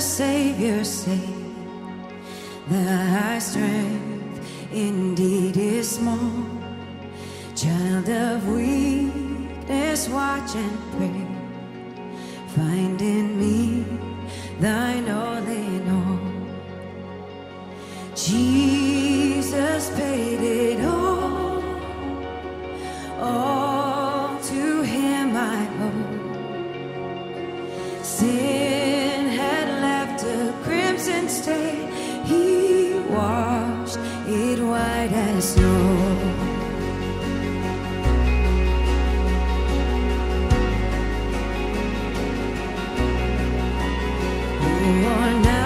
Savior say Thy strength indeed is small. Child of weakness, watch and pray. Find in me thine all in all. Jesus paid it all. All to him I owe. Sin white as snow. are now.